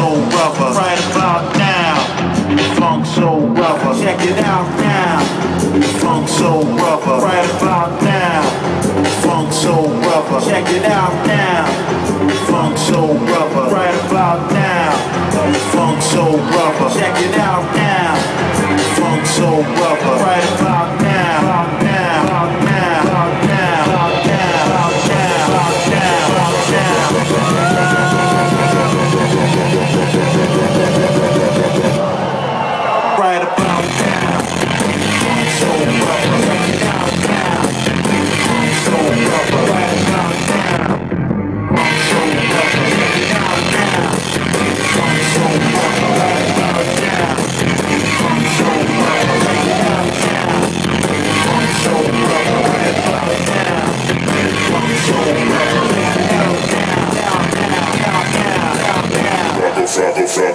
soul brother. Right about now, funk soul brother. Check it out now, funk soul brother. Right about now, funk soul brother. Check it out now, funk soul brother. Right about now, funk soul brother. Check it out now,